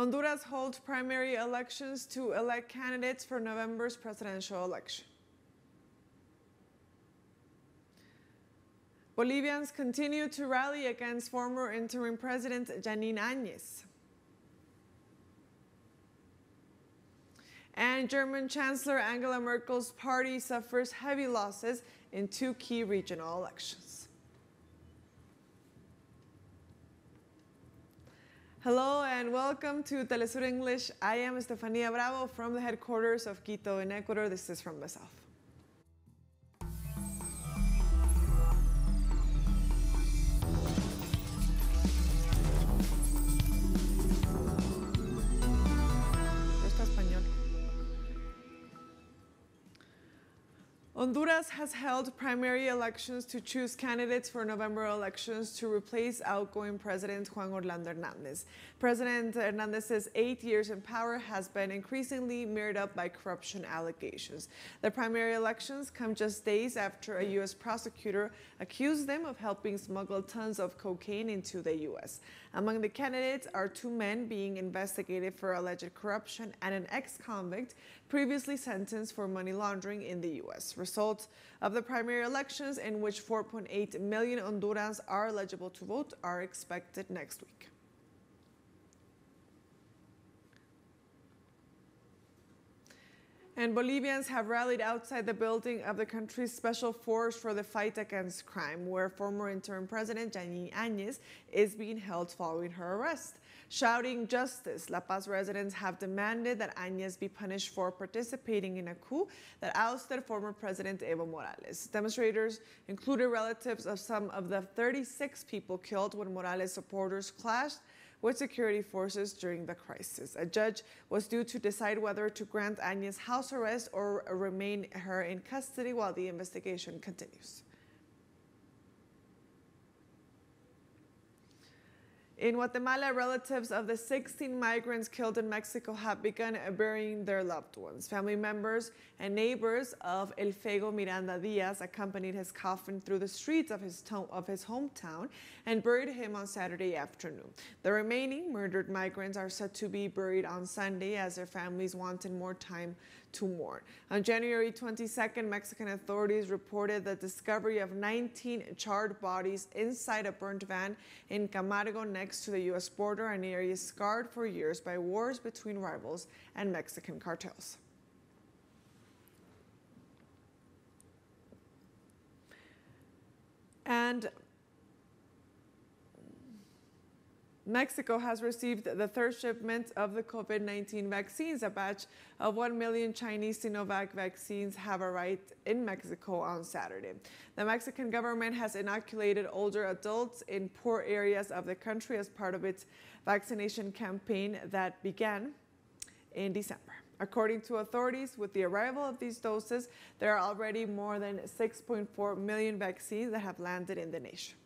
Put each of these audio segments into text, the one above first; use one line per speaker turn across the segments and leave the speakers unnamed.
Honduras holds primary elections to elect candidates for November's presidential election. Bolivians continue to rally against former interim president Janine Áñez. And German Chancellor Angela Merkel's party suffers heavy losses in two key regional elections. Hello and welcome to Telesur English. I am Estefania Bravo from the headquarters of Quito in Ecuador. This is from the south. Honduras has held primary elections to choose candidates for November elections to replace outgoing President Juan Orlando Hernandez. President Hernandez's eight years in power has been increasingly mirrored up by corruption allegations. The primary elections come just days after a U.S. prosecutor accused them of helping smuggle tons of cocaine into the U.S. Among the candidates are two men being investigated for alleged corruption and an ex-convict previously sentenced for money laundering in the U.S. Results of the primary elections, in which 4.8 million Hondurans are eligible to vote, are expected next week. And Bolivians have rallied outside the building of the country's special force for the fight against crime, where former interim president Janine Áñez is being held following her arrest. Shouting justice, La Paz residents have demanded that Áñez be punished for participating in a coup that ousted former President Evo Morales. Demonstrators included relatives of some of the 36 people killed when Morales supporters clashed with security forces during the crisis. A judge was due to decide whether to grant Áñez house arrest or remain her in custody while the investigation continues. In Guatemala, relatives of the 16 migrants killed in Mexico have begun burying their loved ones. Family members and neighbors of Elfego Miranda Diaz accompanied his coffin through the streets of his, of his hometown and buried him on Saturday afternoon. The remaining murdered migrants are set to be buried on Sunday as their families wanted more time to mourn. On January 22nd, Mexican authorities reported the discovery of 19 charred bodies inside a burnt van in Camargo next to the U.S. border, an area scarred for years by wars between rivals and Mexican cartels. And Mexico has received the third shipment of the COVID 19 vaccines. A batch of 1 million Chinese Sinovac vaccines have arrived in Mexico on Saturday. The Mexican government has inoculated older adults in poor areas of the country as part of its vaccination campaign that began in December. According to authorities, with the arrival of these doses, there are already more than 6.4 million vaccines that have landed in the nation.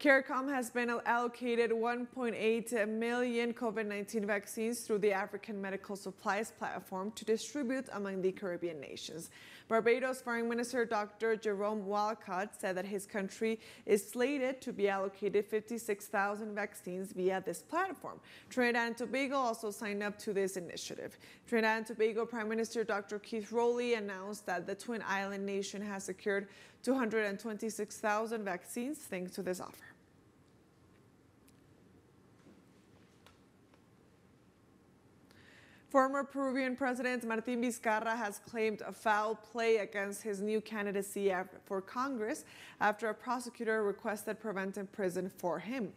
CARICOM has been allocated 1.8 million COVID-19 vaccines through the African Medical Supplies Platform to distribute among the Caribbean nations. Barbados Foreign Minister Dr. Jerome Walcott said that his country is slated to be allocated 56,000 vaccines via this platform. Trinidad and Tobago also signed up to this initiative. Trinidad and Tobago Prime Minister Dr. Keith Rowley announced that the Twin Island nation has secured 226,000 vaccines thanks to this offer. Former Peruvian President Martin Vizcarra has claimed a foul play against his new candidacy for Congress after a prosecutor requested preventive prison for him.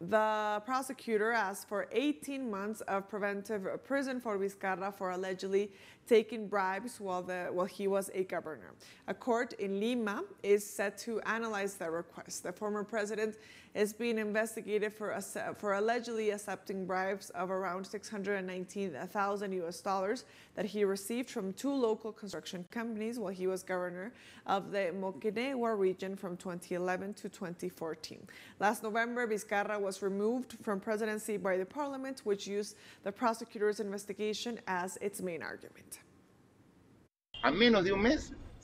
The prosecutor asked for 18 months of preventive prison for Vizcarra for allegedly taking bribes while, the, while he was a governor. A court in Lima is set to analyze the request. The former president is being investigated for, for allegedly accepting bribes of around 619,000 US dollars that he received from two local construction companies while he was governor of the Moquegua region from 2011 to 2014. Last November, Vizcarra was removed from presidency by the parliament, which used the prosecutor's investigation as its main argument.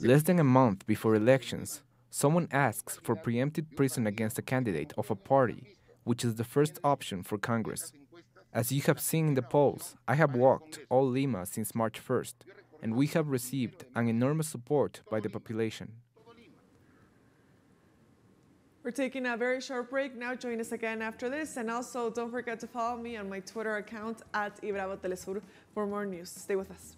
Less than a month before elections, Someone asks for preemptive prison against a candidate of a party, which is the first option for Congress. As you have seen in the polls, I have walked all Lima since March 1st, and we have received an enormous support by the population.
We're taking a very short break now. Join us again after this. And also, don't forget to follow me on my Twitter account at Ibravo Telesur for more news. Stay with us.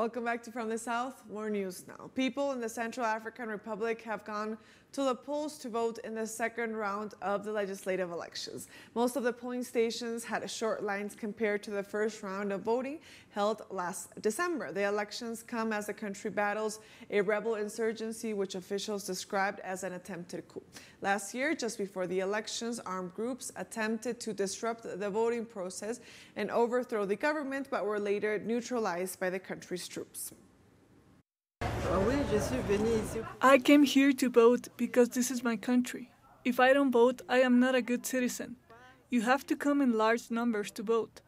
Welcome back to From the South. More news now. People in the Central African Republic have gone to the polls to vote in the second round of the legislative elections. Most of the polling stations had short lines compared to the first round of voting held last December. The elections come as the country battles a rebel insurgency which officials described as an attempted coup. Last year, just before the elections, armed groups attempted to disrupt the voting process and overthrow the government, but were later neutralized by the country's troops.
I came here to vote because this is my country. If I don't vote, I am not a good citizen. You have to come in large numbers to vote.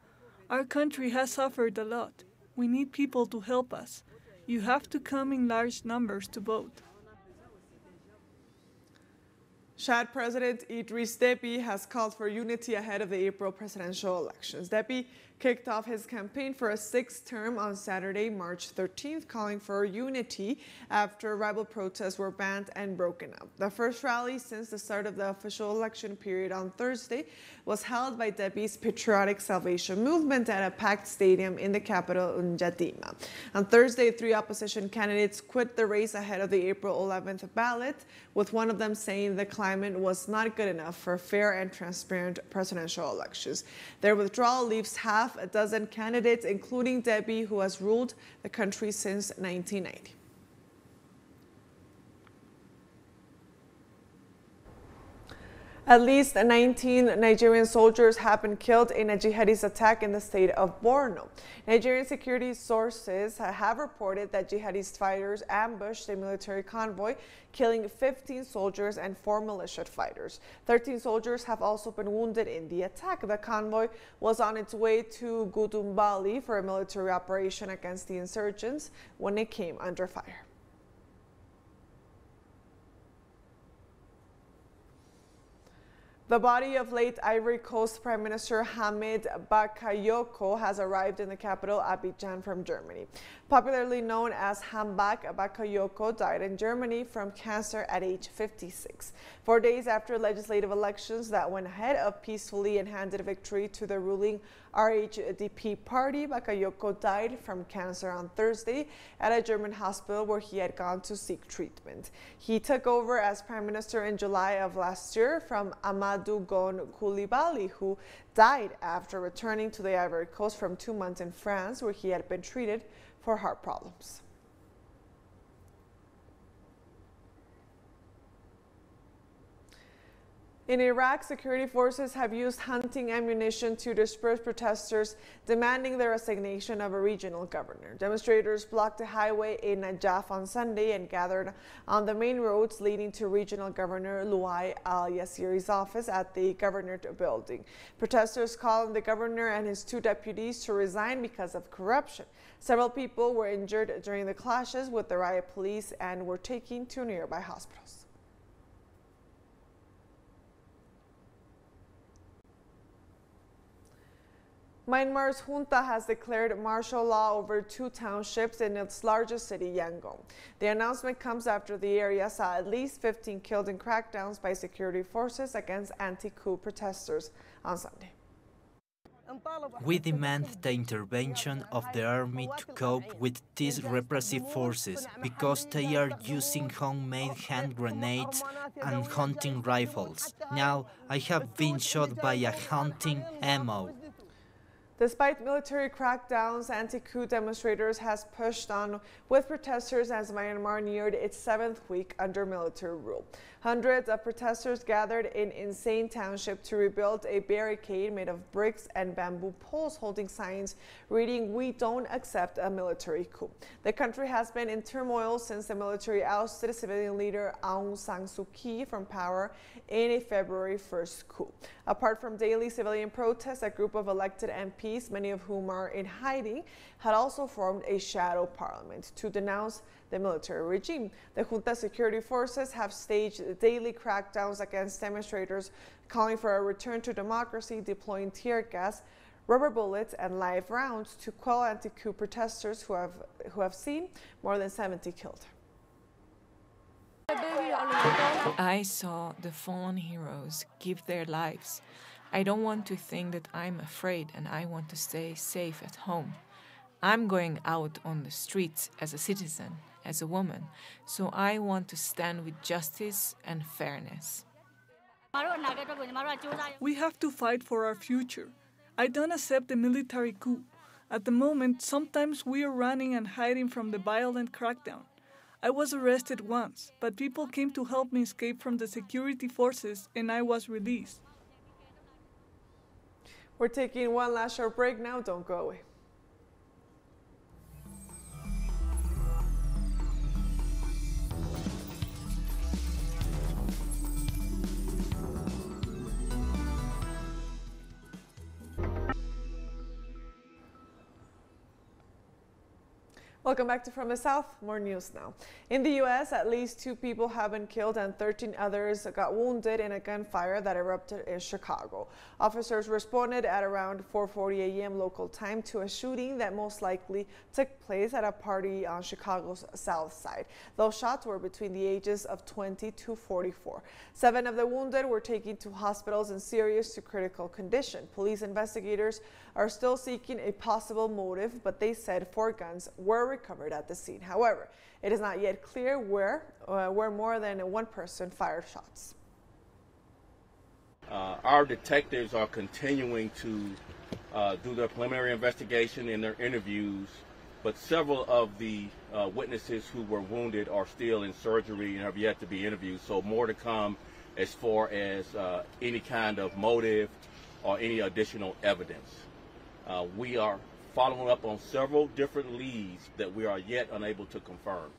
Our country has suffered a lot. We need people to help us. You have to come in large numbers to vote.
Chad President Idris Deby has called for unity ahead of the April presidential elections. Deby kicked off his campaign for a sixth term on Saturday, March 13th, calling for unity after rival protests were banned and broken up. The first rally since the start of the official election period on Thursday was held by Deby's Patriotic Salvation Movement at a packed stadium in the capital, N'Djamena. On Thursday, three opposition candidates quit the race ahead of the April 11th ballot, with one of them saying the climate was not good enough for fair and transparent presidential elections. Their withdrawal leaves half a dozen candidates, including Deby, who has ruled the country since 1990. At least 19 Nigerian soldiers have been killed in a jihadist attack in the state of Borno. Nigerian security sources have reported that jihadist fighters ambushed a military convoy, killing 15 soldiers and four militia fighters. 13 soldiers have also been wounded in the attack. The convoy was on its way to Gudumbali for a military operation against the insurgents when it came under fire. The body of late Ivory Coast Prime Minister Hamed Bakayoko has arrived in the capital Abidjan from Germany. Popularly known as Hambak, Bakayoko died in Germany from cancer at age 56. Four days after legislative elections that went ahead of peacefully and handed a victory to the ruling RHDP party, Bakayoko died from cancer on Thursday at a German hospital where he had gone to seek treatment. He took over as prime minister in July of last year from Amadou Gon Coulibaly, who died after returning to the Ivory Coast from two months in France, where he had been treated for heart problems. In Iraq, security forces have used hunting ammunition to disperse protesters demanding the resignation of a regional governor. Demonstrators blocked a highway in Najaf on Sunday and gathered on the main roads leading to regional governor Luai al-Yassiri's office at the governorate building. Protesters called on the governor and his two deputies to resign because of corruption. Several people were injured during the clashes with the riot police and were taken to nearby hospitals. Myanmar's junta has declared martial law over two townships in its largest city, Yangon. The announcement comes after the area saw at least 15 killed in crackdowns by security forces against anti-coup protesters on Sunday.
We demand the intervention of the army to cope with these repressive forces because they are using homemade hand grenades and hunting rifles. Now I have been shot by a hunting ammo.
Despite military crackdowns, anti-coup demonstrators has pushed on with protesters as Myanmar neared its seventh week under military rule. Hundreds of protesters gathered in Insein Township to rebuild a barricade made of bricks and bamboo poles holding signs reading, We don't accept a military coup. The country has been in turmoil since the military ousted civilian leader Aung San Suu Kyi from power in a February 1st coup. Apart from daily civilian protests, a group of elected MPs, many of whom are in hiding, had also formed a shadow parliament to denounce the military regime. The junta security forces have staged daily crackdowns against demonstrators calling for a return to democracy, deploying tear gas, rubber bullets, and live rounds to quell anti-coup protesters who have, who have seen more than 70 killed.
I saw the fallen heroes give their lives. I don't want to think that I'm afraid and I want to stay safe at home. I'm going out on the streets as a citizen as a woman, so I want to stand with justice and fairness.
We have to fight for our future. I don't accept the military coup. At the moment, sometimes we are running and hiding from the violent crackdown. I was arrested once, but people came to help me escape from the security forces and I was released.
We're taking one last short break now. Don't go away. Welcome back to From the South. More news now. In the U.S., at least two people have been killed and 13 others got wounded in a gunfire that erupted in Chicago. Officers responded at around 4:40 a.m. local time to a shooting that most likely took place at a party on Chicago's south side. Those shots were between the ages of 20 to 44. Seven of the wounded were taken to hospitals in serious to critical condition. Police investigators are still seeking a possible motive, but they said four guns were recovered at the scene. However, it is not yet clear where, uh, where more than one person fired shots.
Uh, our detectives are continuing to uh, do their preliminary investigation and their interviews, but several of the uh, witnesses who were wounded are still in surgery and have yet to be interviewed. So more to come as far as uh, any kind of motive or any additional evidence. Uh, we are following up on several different leads that we are yet unable to confirm.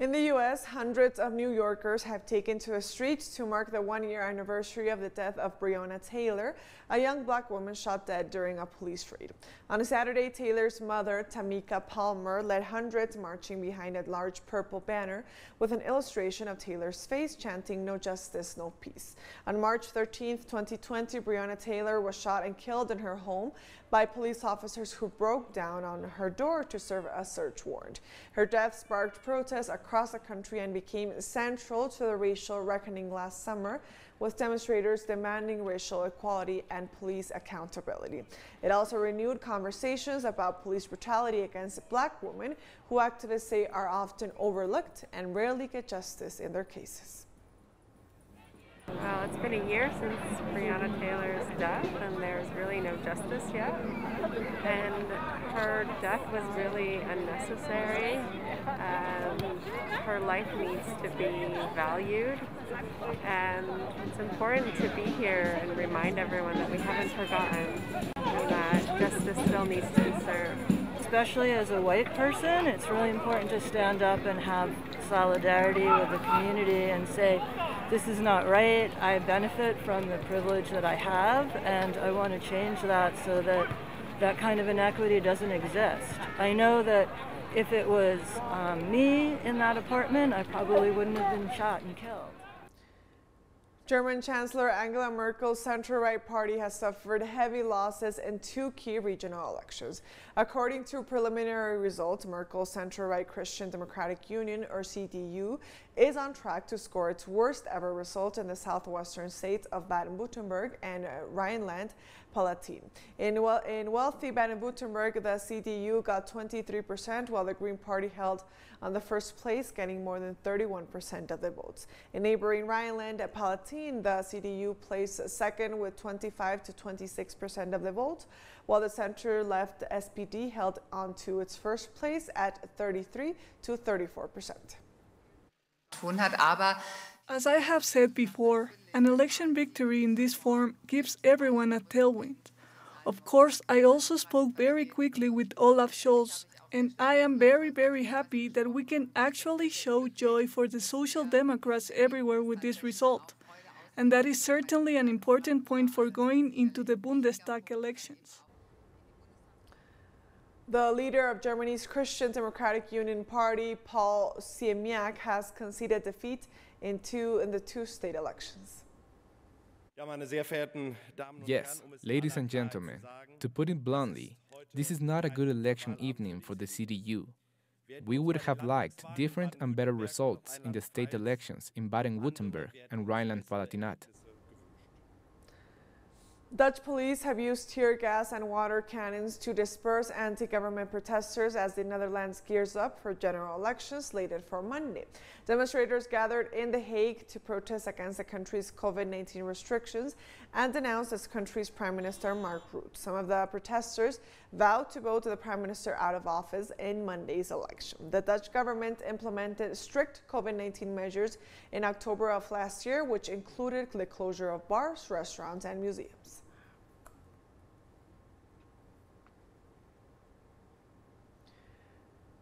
In the U.S., hundreds of New Yorkers have taken to the streets to mark the one-year anniversary of the death of Breonna Taylor, a young black woman shot dead during a police raid. On a Saturday, Taylor's mother, Tamika Palmer, led hundreds marching behind a large purple banner with an illustration of Taylor's face chanting, No justice, no peace. On March 13, 2020, Breonna Taylor was shot and killed in her home by police officers who broke down on her door to serve a search warrant. Her death sparked protests across the country and became central to the racial reckoning last summer with demonstrators demanding racial equality and police accountability. It also renewed conversations about police brutality against black women who activists say are often overlooked and rarely get justice in their cases.
Well, it's been a year since Breonna Taylor's death, and there's really no justice yet. And her death was really unnecessary. Um, her life needs to be valued, and it's important to be here and remind everyone that we haven't forgotten that justice still needs to be served.
Especially as a white person, it's really important to stand up and have solidarity with the community and say, this is not right. I benefit from the privilege that I have, and I want to change that so that that kind of inequity doesn't exist. I know that if it was um, me in that apartment, I probably wouldn't have been shot and killed.
German Chancellor Angela Merkel's center-right party has suffered heavy losses in two key regional elections. According to preliminary results, Merkel's center-right Christian Democratic Union, or CDU, is on track to score its worst ever result in the southwestern states of Baden-Württemberg and Rhineland Palatinate. In, well, in wealthy Baden-Württemberg, the CDU got 23%, while the Green Party held on the first place, getting more than 31% of the votes. In neighboring Rhineland Palatinate, 2014, the CDU placed second with 25 to 26 percent of the vote, while the center-left SPD held on to its first place at 33 to 34 percent.
As I have said before, an election victory in this form gives everyone a tailwind. Of course, I also spoke very quickly with Olaf Scholz, and I am very, very happy that we can actually show joy for the Social Democrats everywhere with this result. And that is certainly an important point for going into the Bundestag elections.
The leader of Germany's Christian Democratic Union Party, Paul Ziemiak, has conceded defeat in two in the two state elections.
Yes, ladies and gentlemen, to put it bluntly, this is not a good election evening for the CDU. We would have liked different and better results in the state elections in Baden-Württemberg and Rhineland-Palatinate.
Dutch police have used tear gas and water cannons to disperse anti-government protesters as the Netherlands gears up for general elections slated for Monday. Demonstrators gathered in The Hague to protest against the country's COVID-19 restrictions and denounced its country's Prime Minister Mark Rutte. Some of the protesters vowed to vote the Prime Minister out of office in Monday's election. The Dutch government implemented strict COVID-19 measures in October of last year, which included the closure of bars, restaurants, and museums.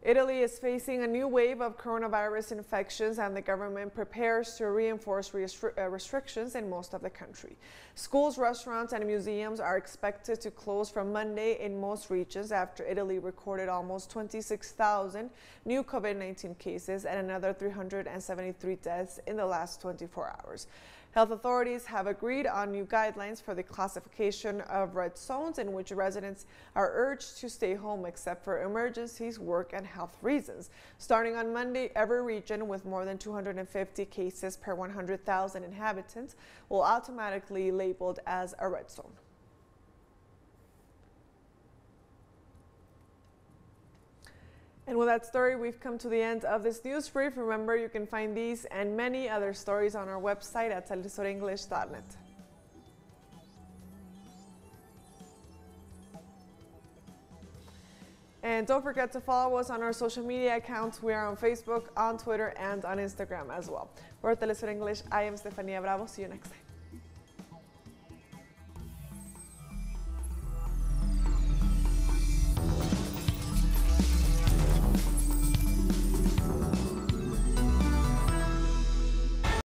Italy is facing a new wave of coronavirus infections and the government prepares to reinforce restri uh, restrictions in most of the country. Schools, restaurants and museums are expected to close from Monday in most regions after Italy recorded almost 26,000 new COVID-19 cases and another 373 deaths in the last 24 hours. Health authorities have agreed on new guidelines for the classification of red zones in which residents are urged to stay home except for emergencies, work, and health reasons. Starting on Monday, every region with more than 250 cases per 100,000 inhabitants will automatically be labeled as a red zone. And with that story, we've come to the end of this news brief. Remember, you can find these and many other stories on our website at telesurenglish.net. And don't forget to follow us on our social media accounts. We are on Facebook, on Twitter, and on Instagram as well. For Telesur English, I am Stefania Bravo. See you next time.